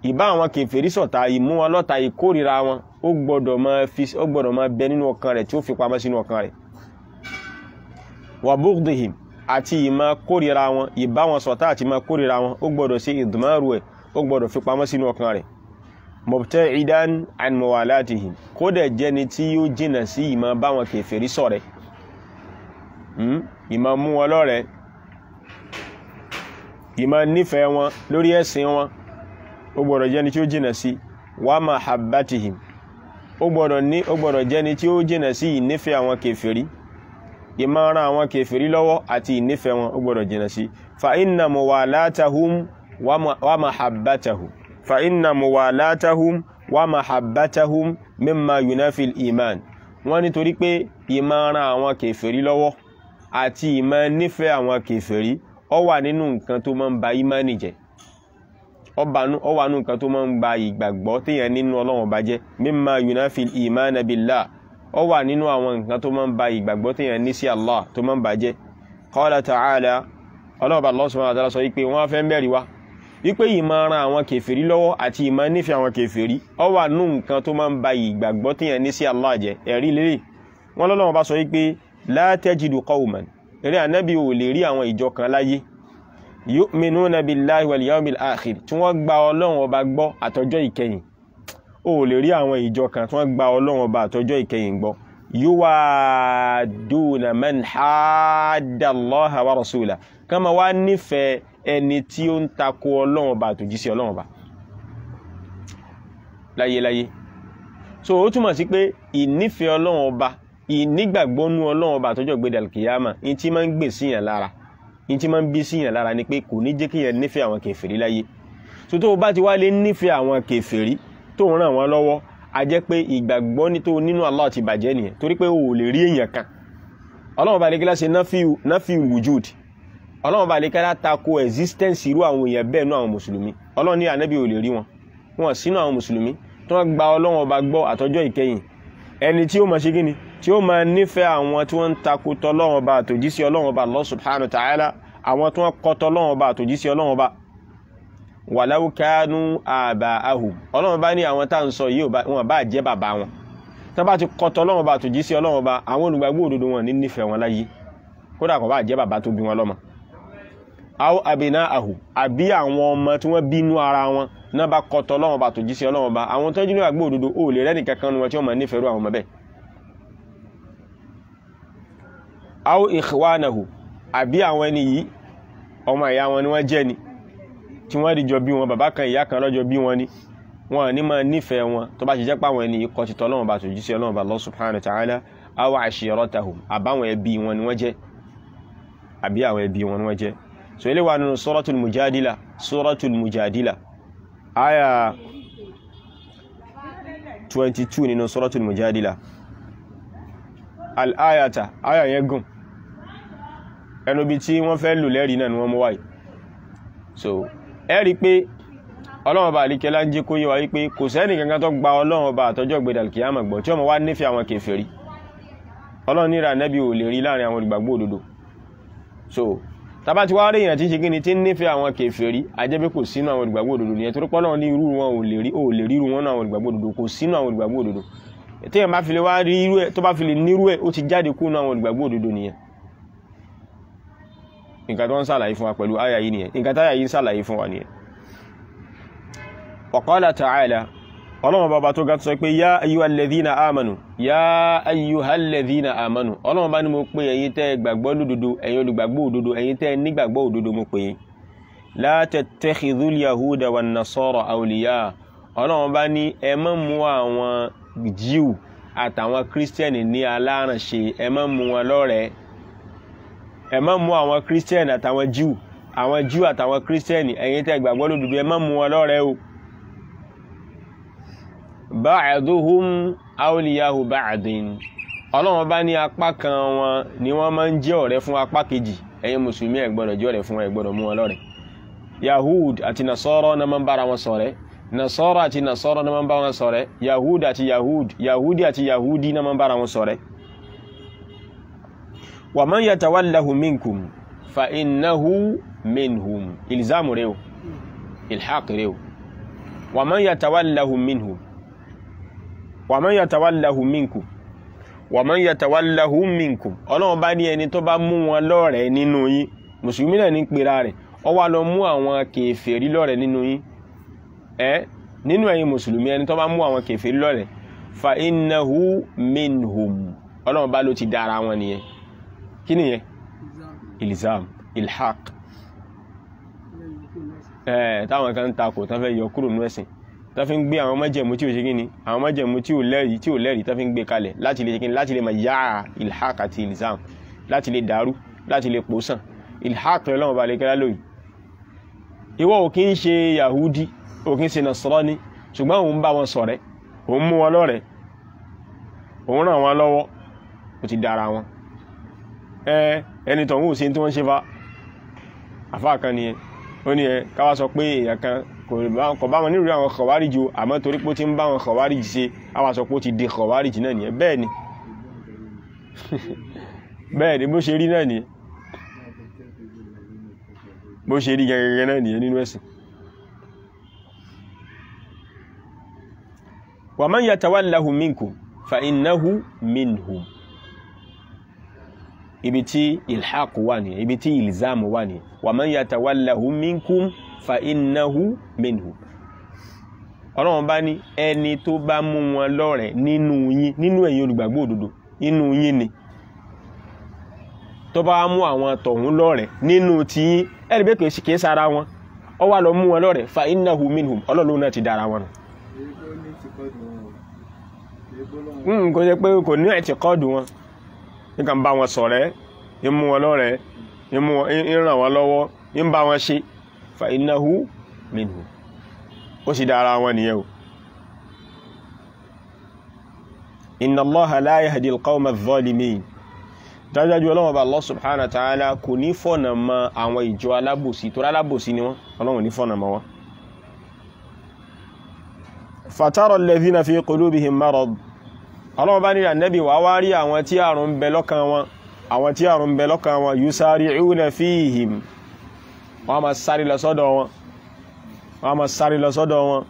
Ìbá àwọn kèfèrí ṣọ̀tá ìmú wọn lọ́ta ìkórira wọn ó gbọ́dọ̀ máa bẹ nínú ọkàn rẹ̀ tí ó fi pamọ́ sínú ọkàn rẹ̀ wa bughdihim àti ìmá kórira wọn ìbá wọn ṣọ̀tá àti ìmá kórira wọn ó gbọ́dọ̀ sí ìdùmárù ẹ̀ ó fi pamọ́ sínú ọkàn rẹ̀. Mubta'idan an muwalatihim kó dẹ̀ jẹ́ni tí yóò jìnnà sí ìmá báwọn kèfèrí ṣọ̀rẹ́ ìmá mú wọn lọ́rẹ̀. Ìmá nífẹ̀ẹ́ wọn lórí ẹ̀sìn wọn. Ó gbọ́dọ̀ jẹ́ni tí ó jìnnà sí. Wa mahabbatihim ó gbọ́dọ̀ jẹ́ni tí ó jìnnà sí ìnífẹ̀ẹ́ àwọn kèfèrí ìmá ran àwọn kèfèrí lọ́wọ́ àti ìnífẹ̀ẹ́ wọn ó gbọ́dọ̀ jìnnà sí. Fa inna muwalatahum wa mahabbatahum. Fa inna muwalatahum wa mahabbatahum mimma yunafi al-iman. Wọ́n nítorí pé ìmọ̀ ran àwọn kèfèrí lọ́wọ́ àti ìmọ̀ nífẹ̀ẹ́ àwọn kèfèrí ó wà nínú nǹkan tó máa ń ba ìmánì jẹ́. Ó wà nínú nǹkan tó máa ń ba ìgbàgbọ́ téèyàn nínú Ọlọ́run bá jẹ́. Mimma yunafi al-iman billah ó wà nínú àwọn nǹkan tó máa ń ba ìgbàgbọ́ téèyàn ní sí Allah tó máa ń bàjẹ́. Qala ta'ala ọlọ́ọ̀bà Allah subhanahu wa ta'ala sọ wípé wọ́n fẹ́ mẹ́rin wá wípé ìmọ̀ ran àwọn kèfèrí lọ́wọ́ àti ìmọ̀ nífẹ̀ẹ́ àwọn kèfèrí. Ó wà nínú nǹkan tó máa ń ba ìgbàgbọ́ téèyàn ní sí Allah jẹ́. Ẹ̀rí lélẹ̀. Wọ́n lọ́lọ́wọ́ bá sọ wípé la tí wọ́n gba ọlọ́run ọba gbọ́ àtọjọ́ ìkẹyìn ó lè rí àwọn ìjọ kan tí wọ́n gba ọlọ́run ọba àtọjọ́ ìkẹyìn gbọ́. Yuwaduna man hadda Allaha wa rasula kama wá nífẹ̀ẹ́ ẹni tí ó ń takò ọlọ́run ọba àtòjíṣẹ́ ọlọ́run ọba. Láyéláyé. So ó túmọ̀ sí pé ìnífẹ̀ẹ́ ọlọ́run ọba ìnígbàgbọ́nú ọlọ́run ọba àtọjọ́ gbé dàlkìyàmà in tí máa ń gbè síyàn lára in tí máa ń bí síyàn lára ni pé kò ní jẹ́ kíyàn nífẹ̀ẹ́ àwọn kèfèrí láyé. So tó o bá ti wá lé nífẹ̀ẹ́ àwọn kèfèrí tó ń ràn wọ́n lọ́wọ́ a jẹ́ pé ìgbàgbọ́ ní tó nínú Allah ti bàjẹ́ nìyẹn. Torí pé o ò lè rí èèyàn kan. Ọlọ́run bá lékelá ṣe nafi wujud. Ọlọ́run bá lékelá tako existence irú àwọn èèyàn bẹ́ẹ̀ nú àwọn mùsùlùmí. Ọlọ́run ní ànábì ò lè rí wọn. Wọn sínú àwọn mùsùlùmí. Tí wọ́n gba ọlọ́run ọba gbọ́ àtọjọ́ ìkẹyìn. Ẹni tí ó máa ṣe kí ni? Tí ó máa nífẹ̀ẹ́ àwọn tí wọ́n ń takò tọlọ́run ọba àtòjísí ọlọ́run ọba Allah subhanahu wa ta'ala. Àwọn tí wọ́n kọ̀ tọlọ́run ọba àtòjísí ọlọ́run ọba wàláwù kánú àbà ahù ọlọ́run bá ní àwọn tá à ń sọ yìí wọn bá jẹ́ bàbá wọn tó bá ti kọtọ ọlọ́run bá tòjí sí ọlọ́run bá àwọn olùgbàgbọ́ òdodo wọn ní nífẹ̀ẹ́ wọn láyé kódà kò bá jẹ́ bàbá tó bí wọn lọ́mọ. àwọn àbìnà ahù àbí àwọn ọmọ tí wọ́n bínú ara wọn náà bá kọtọ ọlọ́run bá tòjí sí ọlọ́run bá àwọn tó jẹ́ olùgbàgbọ́ òdodo ò lè rẹ́nì kankan nu wọn tí wọ́n máa nífẹ̀ẹ́ àwọn ọmọ bẹ́ẹ̀. àwọn ikhwanahu àbí àwọn ẹni yìí ọmọ ìyá wọn tí wọ́n rí jọ bí wọn bàbá kan ìyá kan lọ́jọ́ bí wọn ni. Wọn ní máa nífẹ̀ẹ́ wọn. Tó bá ṣe jẹ́ páwọn ẹni ikọ̀ títọ́ Ọlọ́run bá tòjú sí Ọlọ́run bá Allah subhanahu wa ta'ala aw ashiratahum àbáwọn ẹbí wọn ni wọ́n jẹ́. Àbí àwọn ẹbí wọn ni wọ́n jẹ́. So ilé wa nínú suratul mujadila suratul mujadila. Aya 22 nínú suratul mujadila. Al-ayata aya yẹn gùn. Ẹnu bí tí wọ́n fẹ́ lò lẹ́rìí náà ni wọ́n mú wáyé so ẹ rí i pé ọlọ́run ọba àríkẹ́lá ń jẹ́ kó yé wa wípé kò sẹ́ni kankan tó gba ọlọ́run ọba àtọ́jọ́ gbẹdàl kìyàmà gbọ́ tí ọmọ wa nífẹ̀ẹ́ àwọn kèfèrí. Ọlọ́run níra nẹ́bí ò lè rí láàárín àwọn olùgbàgbọ́ òdodo. So tábà tí wàá rí èèyàn tí ṣe kíni tí ń nífẹ̀ẹ́ àwọn kèfèrí ajẹ́bí kò sínú àwọn olùgbàgbọ́ òdodo nìyẹn torí pọ́lọ́run ní irú wọn ò lè rí ò lè rí irú wọn náà àwọn olùgbàgbọ́ òdodo kò sínú àwọn olùgbàgbọ́ òdodo. Téèyàn bá fi lè wá rí irú ẹ̀ tó bá fi lè nírú ẹ̀ ó ti jáde kúrò àwọn olùgbàgbọ́ òdodo nìyẹn nǹkan tó ń ṣàlàyé fún wa pẹ̀lú àyà yìí nìyẹn. Nǹkan táyà yìí ń ṣàlàyé fún wa nìyẹn. Wa qala ta'ala ọlọ́run bàbá tó ga tó sọ pé yá ayyuhal ladhina amanu yá ayyuhal ladhina amanu. Ọlọ́run bá ní mo pè ẹ̀yin tẹ́ gbàgbọ́ lódodo ẹ̀yin olùgbàgbọ́ òdodo ẹ̀yin tẹ́ nígbàgbọ́ òdodo mo pè yín. La tattakhidhul yahuda wan nasara awliya. Ọlọ́run bá ní ẹ má mú àwọn jíù àtàwọn kírísítẹ́nì ní alárànṣe ẹ má mú wọn lọ́rẹ̀ẹ́ ẹ má mú àwọn kírísítẹ́nì àtàwọn jíù àwọn jíù àtàwọn kírísítẹ́nì ẹ̀yin tẹ́ gbàgbọ́ lódodo ẹ má wọn lọ́rẹ̀ẹ́ o. Ba'duhum awliyahu ba'din. Ọlọ́run bá ní apá kan wọn ni wọ́n máa ń jẹ́ ọ̀rẹ́ fún apá kejì. Ẹ̀yin mùsùlùmí ẹ gbọ́dọ̀ jẹ́ ọ̀rẹ́ fún ẹ gbọ́dọ̀ mú wọn lọ́rẹ̀. Yahud àti nasọ́rọ́ náà máa ń bára wọn ṣọ̀rẹ́ nasọ́rọ́ àti nasọ́rọ́ náà máa ń bára wọn ṣọ̀rẹ́ yahud àti yahud yahudi àti yahudi náà máa ń bára wọn ṣọ̀rẹ́ wa man yatawallahu minkum fa innahu minhum. Ilzamu rẹ̀ o. Ilhaq rẹ̀ o. Wa man yatawallahu minhum wa man yatawallahu minkum wa man yatawallahu minkum. Ọlọ́run bá ní ẹni tó bá mú wọn lọ́rẹ̀ẹ́ nínú yín. Mùsùlùmí náà ní pera rẹ̀. Ó wá lọ mú àwọn kèfèrí lọ́rẹ̀ẹ́ nínú yín. Ẹ nínú ẹ̀yin mùsùlùmí ẹni tó bá mú àwọn kèfèrí lọ́rẹ̀ẹ́. Fa innahu minhum. Ọlọ́run bá ló ti dára wọn nìyẹn kí nìyẹn ilzam. Ilhaq. Ẹ táwọn kan ń takò tán fẹ́ yọ kúrò nínú ẹ̀sìn. Tán fi ń gbé àwọn májẹ̀mú tí ò ṣe kí ni àwọn májẹ̀mú tí ò lẹ́rìí tí ò lẹ́rìí tán fi ń gbé kalẹ̀ láti lè ṣe kí ni láti lè máa yá ilhaq àti ilzam láti lè dàrú láti lè pòsàn. Ilhaq lọ́wọ́ balẹ̀ kẹ́lá lóyìí. Ìwọ ò kí ń ṣe yahudi ò kí ń ṣe nasrani ṣùgbọ́n òun bá wọn ṣọ̀rẹ́ òun mú wọn lọ́rẹ̀ òun ràn wọn lọ́wọ́ ó ti dára wọn ẹ ẹni tọ̀hún ò sí tí wọ́n ṣe fa. Àfáà kan nìyẹn. Ó ní ẹ káwá sọ pé èèyàn kan kò bá wọn nírú àwọn kọ̀wárìjì o àmọ́ torí pé ó ti ń bá wọn kọ̀wárìjì ṣe àwa sọ pé ó ti di kọ̀wárìjì náà nìyẹn. Bẹ́ẹ̀ ni. Bẹ́ẹ̀ ni bó ṣe rí náà nìyẹn. Bó ṣe rí gẹ́gẹ́gẹ́ náà nìyẹn nínú ẹ̀sìn. Wa man yatawallahu minkum fa innahu minhum ibi tí ilhaq wà ní ibi tí ilzam wà ní. Wa man yatawallahu minkum fa innahu minhum ọlọ́run bá ní ẹni tó bá mú wọn lọ́rẹ̀ nínú yín nínú ẹ̀yin olùgbàgbọ́ òdodo nínú yín ni. Tó bá mú àwọn tọ̀hún lọ́rẹ̀ nínú tí yín ẹ̀rí bẹ́ẹ̀ kìí sára wọn. Ó wá lọ mú wọn lọ́rẹ̀ fa innahu minhum. Ọlọ́run náà ti dára wọn nù. Kò jẹ́ pé kò ní ẹ̀tì kọ́ọ̀dù wọn nǹkan bá wọn ṣọ̀rẹ́ ń mú wọn lọ́rẹ̀ ń ràn wọn lọ́wọ́ ń bá wọn ṣe. Fa innahu minhum ó sì dára wọn nìyẹn o. Inna Allaha la yahdi al-qawma adh-dhalimin. Dájájú ọlọ́wọ́ bá Allah subhanahu wa ta'ala kò ní fọ́nà mọ́ àwọn ìjọ alábòsí tó rálábòsí ni wọ́n. Ọlọ́wọ́ ní fọ́nà mọ́ wọn. Fatara alladhina fi qulubihim marad ọlọ́wọ́ bá ní ànẹ́bì wà wá rí àwọn tí àrùn ń bẹ lọ́kàn wọn àwọn tí àrùn ń bẹ lọ́kàn wọn yusari'una fihim. Wọ́n ma sáré lọ sọ́dọ̀ wọn. Wọ́n ma sáré lọ sọ́dọ̀ wọn.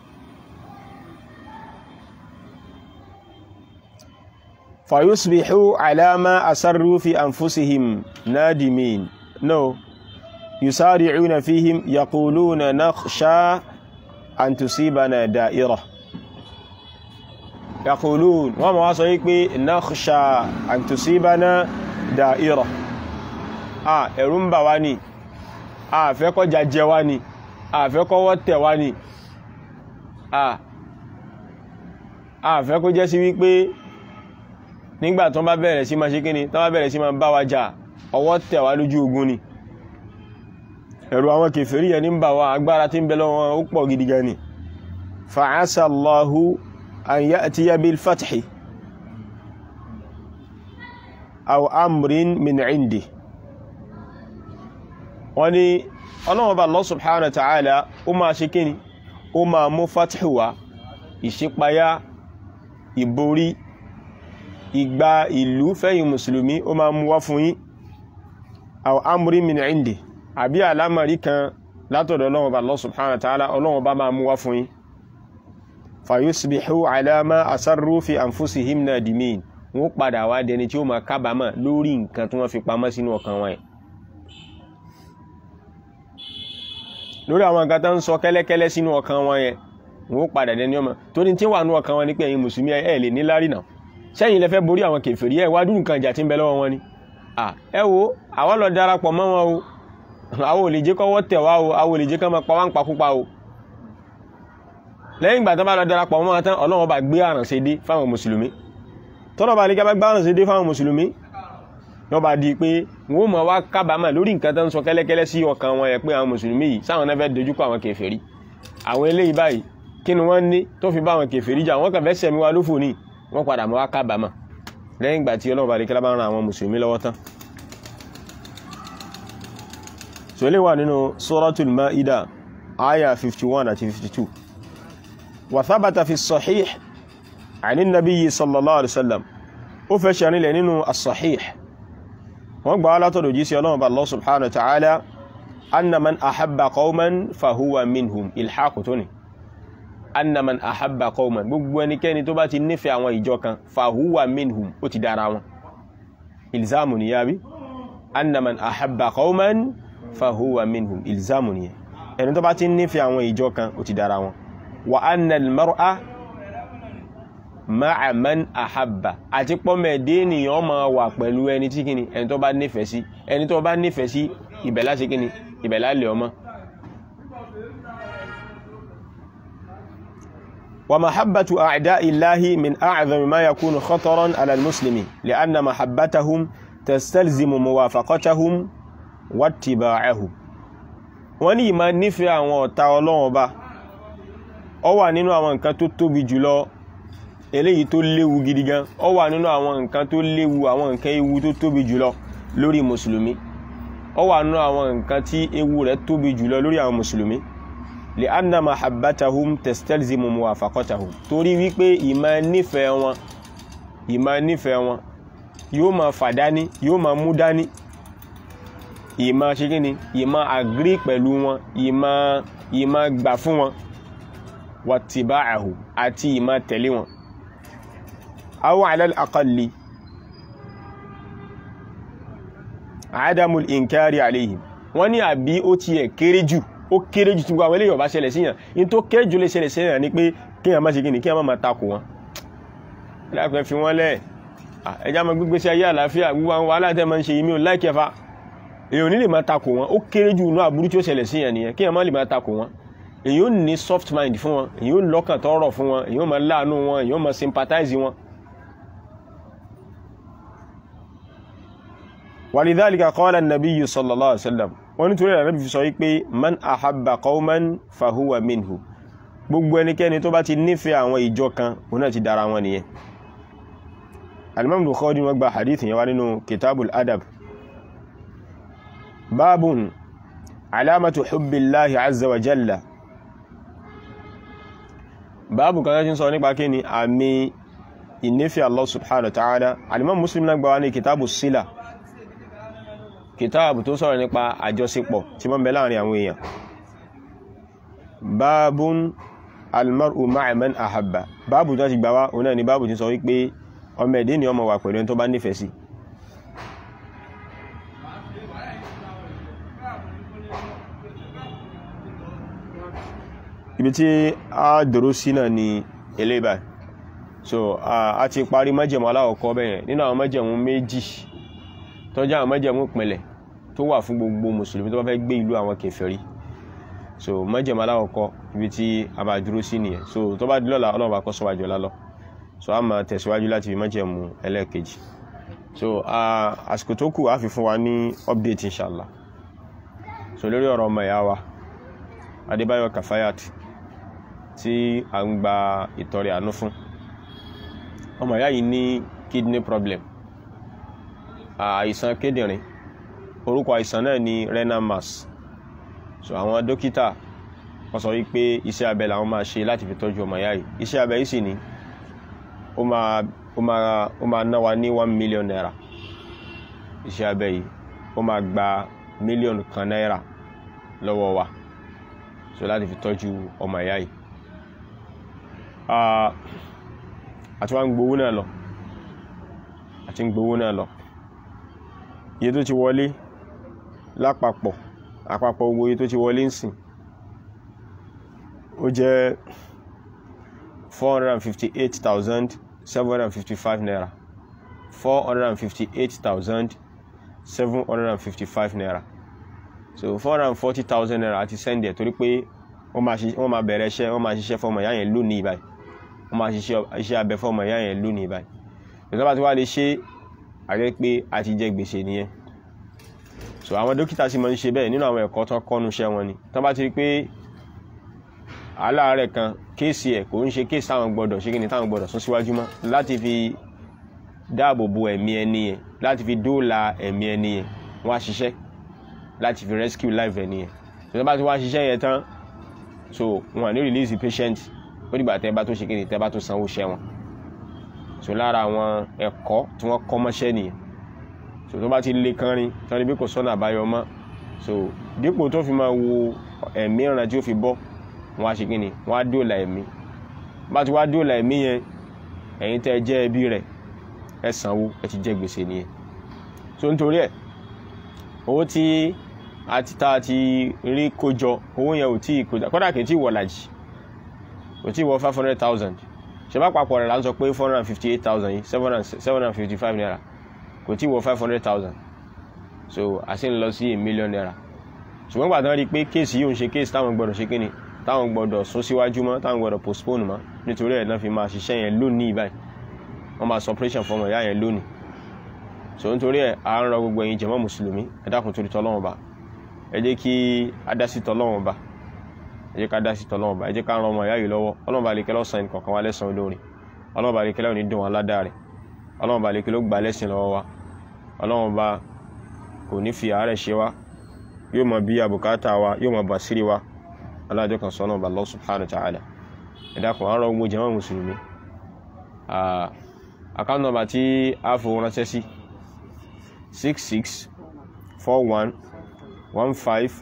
Fayusbihu ala ma asarru fi anfusihim nadimin. No. Yusari'una fihim yaquluna nakhsha an tusibana yaqulun. Wọ́n ma wá sọ wípé nakhsha an tusibana da'ira. Ah ẹ̀rù ń bà wá ní a fẹ́ kọ́ jajẹ wá ní a fẹ́ kọ́ wọ́ tẹ̀ wá ní a fẹ́ kó jẹ́ sí wípé nígbà tó bá bẹ̀rẹ̀ sí ma ṣe kíni tó bá bẹ̀rẹ̀ sí ma bá wa jà ọwọ́ tẹ̀ wá lójú ogun ni. Ẹ̀rù àwọn kèfèrí yẹn ní ń bà wá agbára tí ń bẹ lọ́wọ́ ó pọ̀ gidi ni. Fa'asa Ya'tiya bil fathi aw amrin min indi wọ́n ní ọlọ́wọ́ bá Allah subhanahu wa ta'ala ó máa ṣe kíni? Ó máa mú fathu wá ìṣípayá ìborí ìgbà ìlú fẹ́yìn mùsùlùmí ó máa mú wá fún yín. Aw amri min indi àbí àlámàrí kan látọ̀dọ̀ ọlọ́wọ́ bá Allah subhanahu wa ta'ala ọlọ́wọ́ bá máa mú wá fún yín fayusbihu ala ma asarru fi anfusihim nadimin. Wọ́n padà wá dẹni tí ó máa kábàámọ̀ lórí nǹkan tí wọ́n fi pamọ́ sínú ọkàn wọn. Lórí àwọn nǹkan tó ń sọ kẹ́lẹ́kẹ́lẹ́ sínú ọkàn wọn yẹn wọ́n padà dẹni ọmọ. Tó ní tí wà nú ọkàn wọn ní pé ẹ̀yin mùsùlùmí ẹ̀ lè ní lárí náà. Sẹ́yìn lẹ borí àwọn kèfèrí ẹ̀ wádùn nǹkan ìjà tí ń bẹ lọ́wọ́ wọn ni. Ẹ wo àwọn lọ darapọ̀ mọ́ wọn o. Àwọn ò wá wá lẹ́yìn ìgbà tó bá lọ darapọ̀ mọ́ tán ọlọ́wọ́n bá gbé àrànṣe dé fáwọn mùsùlùmí. Tọ́lọ́ bá ní ká bá gbé àrànṣe dé fáwọn mùsùlùmí lọ́ bá di pé wọ́n mọ̀ wá kábàámà lórí nǹkan tó ń sọ kẹ́lẹ́kẹ́lẹ́ sí ọkàn wọn yẹ pé àwọn mùsùlùmí yìí sáwọn náà fẹ́ dojúkọ àwọn kèfèrí. Àwọn eléyìí báyìí kí ni wọ́n ní tó fi bá àwọn kèfèrí jà? Wọ́n kàn fẹ́ sẹ̀mí wa lófò ní wọ́n padà mọ́ wá kábàámà lẹ́yìn ìgbà tí ọlọ́run bá ní kí lábá ran àwọn mùsùlùmí lọ́wọ́ tán. So lè wà nínú suratul Maida aya 51 àti 52 wa thabata fi sahih àní nabiyyi sallallahu alaihi wasallam ó fẹ́ ṣe nílẹ̀ nínú as-sahih. Wọ́n gbà látọ̀dọ̀ jí sí ọlọ́run bá Allah subhanahu wa ta'ala anna man ahabba qauman fahuwa minhum. Ilhaqu tó ni. Anna man ahabba qauman gbogbo ẹnikẹ́ni tó bá ti nífẹ̀ẹ́ àwọn ìjọ kan fahuwa minhum ó ti dára wọn. Ilzamu ni yábi anna man ahabba qauman fahuwa minhum. Ilzamu ni. Ẹni tó bá ti nífẹ̀ẹ́ àwọn ìjọ kan ó ti dára wọn wa anna al-mar'a ma'a man ahabba. Àti pọ́mẹ̀dé ènìyàn máa wà pẹ̀lú ẹni tí kíni ẹni tó bá nífẹ̀ẹ́ sí. Ẹni tó bá nífẹ̀ẹ́ sí ìbẹ̀lá sí kíni ìbẹ̀lá lè ọmọ. Mahabbatu a'da'i Allahi min a'zami ma yakunu khataran 'ala al-muslimi li'anna mahabbatahum tastalzimu muwafaqatahum wattiba'ahum wọ́n ní ìmá nífẹ̀ẹ́ àwọn ọ̀tá ó wà nínú àwọn nǹkan tó tóbi jùlọ eléyìí tó léwu gidi gan. Ó wà nínú àwọn nǹkan tó léwu àwọn nǹkan ewu tó tóbi jùlọ lórí mùsùlùmí. Ó wà nínú àwọn nǹkan tí ewu rẹ̀ tóbi jùlọ lórí àwọn mùsùlùmí. Li anna mahabbatahum testelzimu muwafaqatahum. Torí wípé ìmọ̀ nífẹ̀ẹ́ wọn ìmọ̀ nífẹ̀ẹ́ wọn yóò máa fà dání yóò máa mú dání. Ìmọ̀ ṣe kí ni? Ìmọ̀ àgírí pẹ̀lú wọn ìmọ̀ ìmọ̀ gbà fún wọn wattiba'ahu àti ìmọ̀ tẹ̀lé wọn. aw ala al-aqalli adamul inkari alayhim wọ́n ní àbí ó tiẹ̀ kéré jù ó kéré jù tí gbogbo àwọn eléyìí ọba ṣẹlẹ̀ síyàn in tó kéré jù lè ṣẹlẹ̀ síyàn ni pé kíyàn má ṣe gíní kíyàn má ma takò wọn. Láàpẹ́ fi wọ́n lẹ̀. Ẹjá ma gbígbé sí ayé àlàáfíà gbogbo àwọn wàhálà tẹ́ ma ń ṣe yìí mi ò láìkẹfà èyàn ní lè ma takò wọn. Ó kéré jù inú àbúrú tí ó ṣẹlẹ̀ síyàn nìyẹn. Kíyàn má lè ma takò wọn èyí ò ní soft mind fún wọn èyí ò lọ́kàn tó rọ̀ fún wọn èyí ò máa láàánú wọn èyí ò máa sympathize wọn. walidhalika qala an-nabiyyu sallallahu alayhi wa sallam wọ́n ní torí Ànábì fi sọ wípé man ahabba qawman fahuwa minhu gbogbo ẹnikẹ́ni tó bá ti nífẹ̀ẹ́ àwọn ìjọ kan òun náà ti dára wọn nìyẹn. alimami Bukhari wọ́n gba hadith yẹn wá nínú kitabul adab babun alamatu hubbillahi azza wa babu kan tí ń sọ nípa kí ni àmì ìnífẹ̀ẹ́ Allah subhanahu wa ta'ala. Alimam Muslim náà gba wá ní kitabu sila kìtáàbù tó sọ̀rọ̀ nípa àjọṣepọ̀ tí mọ́ ń bẹ láàárín àwọn èèyàn. Báàbùn almaru ma'aman ahabba. Báàbù tó ti gbà wá òun náà ni báàbù tí sọ wípé ọmọ ẹ̀dẹ́ ni ọmọ wà pẹ̀lú ẹni tó bá nífẹ̀ẹ́ sí ibi tí a dúró sí náà ni eléba so a ti parí májẹ̀mú aláwọ̀kọ́ bẹ́yẹn. Nínú àwọn májẹ̀mú méjì tọ́jà àwọn májẹ̀mú ìpìnlẹ̀ tó wà fún gbogbo mùsùlùmí tó bá fẹ́ gbé ìlú àwọn kèfèrí. So májẹ̀mú aláwọ̀kọ́ ibi tí a bá dúró sí nìyẹn. So tó bá dúlọ́la ọlọ́run bá kọ́ sọ́wájú ọlá so a máa tẹ̀síwájú láti fi májẹ̀mú ẹlẹ́ẹ̀kejì. So àsìkò tó kù á fi fún wa ní update inshallah. So lórí ọ̀rọ̀ ọmọ ìyá wa Adébáyọ̀ Kafayat tí a ń gba ìtọrẹ àánú fún. Ọmọ ìyá yìí ní kidney problem. Àìsàn kíndìnrín. Orúkọ àìsàn náà ni renal mass. So àwọn dókítà wọ́n sọ wípé iṣẹ́ abẹ làwọn máa ṣe láti fi tọ́jú ọmọ ìyá yìí. Iṣẹ́ abẹ yìí sì ni ó máa ó máa ó máa ná ní one million naira. Iṣẹ́ abẹ yìí ó máa gba mílíọ̀nù kan náírà lọ́wọ́ wa. So láti fi tọ́jú ọmọ ìyá yìí àti wá ń gbowó náà lọ àti ń gbowó náà lọ iye tó ti wọlé lápapọ̀ àpapọ̀ owó iye tó ti wọlé ń sìn ó jẹ́ 458,755 naira. 458,755 naira. So 440,000 naira àti send ẹ̀ torí pé wọ́n máa bẹ̀rẹ̀ iṣẹ́ wọ́n máa ṣiṣẹ́ fọ́mọ ìyá yẹn lónìí báyìí wọ́n máa ṣiṣẹ́ iṣẹ́ abẹ fọ́mọ ìyá yẹn lónìí báyìí. Ìjọba tí wá lè ṣe àrẹ pé a ti jẹ gbèsè nìyẹn. So àwọn dókítà sì máa ń ṣe bẹ́ẹ̀ nínú àwọn ẹ̀kọ́ tó kọ́nu iṣẹ́ wọn ni. Tó bá ti rí pé aláàárẹ̀ kan kéèsì ẹ̀ kò ń ṣe kéèsì táwọn gbọ́dọ̀ ṣe kí ni táwọn gbọ́dọ̀ sún síwájú mọ́ láti fi dáàbò bo ẹ̀mí ẹni yẹn láti fi dóòlà ẹ̀mí ẹni yẹn wọ́n ṣiṣẹ́ láti fi rescue life ẹni yẹn. So tó bá ti wá ṣiṣẹ́ yẹn tán so wọn à ní release the patient ó dìgbà tẹ́ bá tó ṣe kí ni tẹ́ bá tó sanwó iṣẹ́ wọn. So lára àwọn ẹ̀kọ́ tí wọ́n kọ́ mọ́ṣẹ́ nìyẹn. So tó bá ti lé kánrin tán níbi kò sọ́nà àbáyọ mọ́. So dípò tó fi máa wo ẹ̀mí ìrìnà tí ó fi bọ́ wọ́n á ṣe kí ni wọ́n á dóòlà ẹ̀mí. Bá ti wá dóòlà ẹ̀mí yẹn ẹ̀yin tẹ́ jẹ́ ẹbí rẹ̀ ẹ sanwó ẹ ti jẹ gbèsè nìyẹn. So nítorí ẹ̀ owó tí a ti ta ti rí kójọ owó yẹn ò tí ì kójọ kódà kì í tí ì wọ̀ làjì kò tí ì wọ̀ five hundred thousand. Ṣẹba papọ̀ rẹ̀ la ń sọ pé four hundred and fifty eight thousand yìí seven hundred and fifty five naira. Kò tí wọ five hundred thousand. So sì ń lọ sí a million naira. Ṣùgbọ́n gbà tán rí i pé kéèsì yìí ń ṣe kéèsì táwọn gbọ́dọ̀ ṣe kíni? Táwọn gbọ́dọ̀ sún síwájú mọ́ táwọn gbọ́dọ̀ postpone mọ́. Nítorí ẹ̀ náà fi máa ṣiṣẹ́ yẹn lónìí báyìí. Wọ́n máa suppression fọmọ ìyá yẹn lónìí. So nítorí ẹ̀ à ń rọ gbogbo ẹ̀yin jẹ̀mọ́ mùsùlùmí. Ẹ dákun torí tọ́lọ́wọ́n ba ẹ jẹ́ kí a dá sí tọ́lọ́wọ́n ba ẹ jẹ́ ká dá sí tọ́lọ́wọ́n bá ẹ jẹ́ ká ran ọmọ ìyá yìí lọ́wọ́. Ọlọ́run bá lè kẹ́lọ́ sàn kọ̀ọ̀kan wá lẹ́sàn olóore. Ọlọ́run bá lè kẹ́lọ́ ní dùn wọn ládàá rẹ̀. Ọlọ́run bá lè kẹ́lọ́ gbà lẹ́sìn lọ́wọ́ wa. Ọlọ́run bá kò ní fi àárẹ̀ ṣe wa yóò mọ bí àbùkátà wa yóò mọ bàṣírí wa. Alájọ kan sọ náà bá Allah subhanahu wa ta'ala. Ẹ dákun àárọ̀ ogun jẹ́wọ́n mùsùlùmí. Àkáǹtì nọ́mbà tí a fowó ránṣẹ́ sí six six four one one five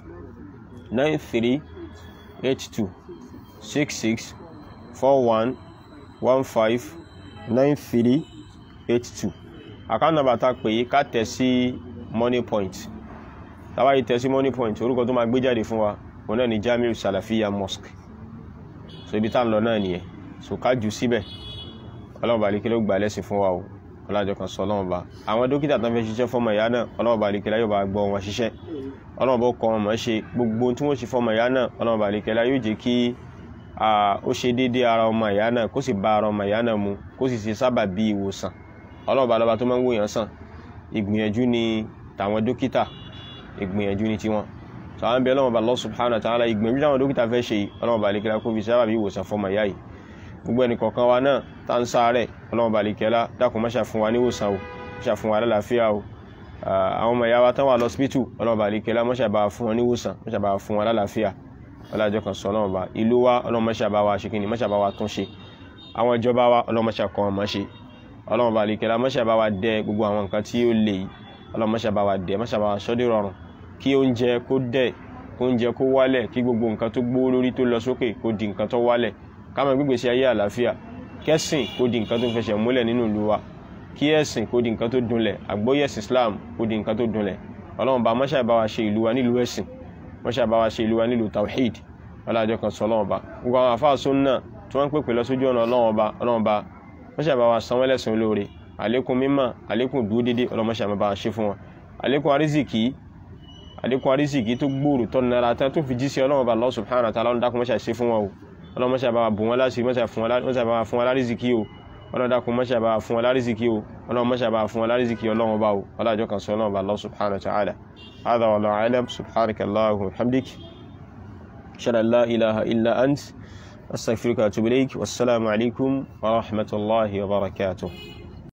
nine three eight two six six four one one five nine three eight two. Account number tá a pè yí ká tẹ̀ money point. Táwa yìí tẹ̀ sí money point orúkọ tó máa gbé jáde fún wa òun náà ní Jamiu Salafiya Mosque. So ibi tá ń lọ náà nìyẹn. So ká jù síbẹ̀. Ọlọ́run balẹ̀ kí ló gbà lẹ́sìn fún wa o ọlọ́jọ́ kan sọ ọlọ́run ba àwọn dókítà tó ń fẹ́ ṣiṣẹ́ fọmọ ìyá náà ọlọ́run balẹ̀ kí láyọ̀ bá gbọ́ wọn ṣiṣẹ́. Ọlọ́run bó kọ́ wọn mọ̀ ṣe. Gbogbo tí wọ́n ṣe fọmọ ìyá náà ọlọ́run balẹ̀ kí láyọ̀ jẹ́ kí ó ṣe déédéé ara ọmọ ìyá náà kó sì bá ara ọmọ ìyá náà mu kó sì ṣe sábà bí ìwòsàn. Ọlọ́run bá lọ́ba tó máa ń wòyàn sàn. Ìgbìyànjú ni tàwọn dókítà. Ìgbìyànjú ni tiwọn. Subhanahu wa ta'ala ìgbìyànjú táwọn dókítà fẹ́ ṣe ọlọ́run kí láyọ̀ kó fi sábà gbogbo ẹnì kọ̀ọ̀kan wa náà tá ń sáré ọlọ́run balẹ̀ kẹ́lá dákun máṣà fún wa níwòsàn o fún wa lálàáfíà o àwọn ọmọ ìyá wa tán wà lọ́sípítù ọlọ́run balẹ̀ kẹ́lá máṣà bá fún wọn níwòsàn máṣà bá fún wọn lálàáfíà ọlọ́jọ́ kan sọ ọlọ́run bá ìlú wa ọlọ́run máṣà bá wa ṣe kíni máṣà bá wa tún ṣe àwọn ìjọba wa ọlọ́run máṣà kọ́ wọn mọ́ ṣe ọlọ́run ká máa gbégbèsè ayé àlàáfíà kẹ́sìn kó di nǹkan tó fẹsẹ̀ múlẹ̀ nínú ìlú wa kí ẹ̀sìn kó di nǹkan tó dunlẹ̀ àgbóyè ẹ̀sìn Islam kó di nǹkan tó dunlẹ̀. Ọlọ́run bá mọ́ṣá bá wa ṣe ìlú wa nílùú ẹ̀sìn mọ́ṣá bá wa ṣe ìlú wa nílùú tawhid. Ọlọ́jọ́ kan sọ ọlọ́run bá. Gbogbo àwọn àfáà sunna tí wọ́n ń pèpè lọ sójú ọ̀nà ọlọ́run bá ọlọ́run bá mọ́ṣá bá wa san wọ́n lẹ́sìn olóore. Àlékún mímọ̀ àlékún dúró dédé ọlọ́mọṣá bá wa ṣe fún wọn. Àlékún sí ọlọ́run mọ́ṣẹ́ àbáwá bù wọ́n láṣìírí mọ́ṣẹ́ àbáwá fún wọn lárízìkí o. Ọlọ́run dákun mọ́ṣẹ́ àbáwá fún wọn lárízìkí o. Ọlọ́run mọ́ṣẹ́ àbáwá fún wọn lárízìkí ọlọ́run ọba o. Ọlọ́jọ́ kan sọ ọlọ́run ọba Allah subhanahu wa ta'ala. Hadha wallahu a'lam. Subhanaka allahumma wa bihamdika ashhadu an la ilaha illa ant. Astaghfiruka wa atubu ilayk.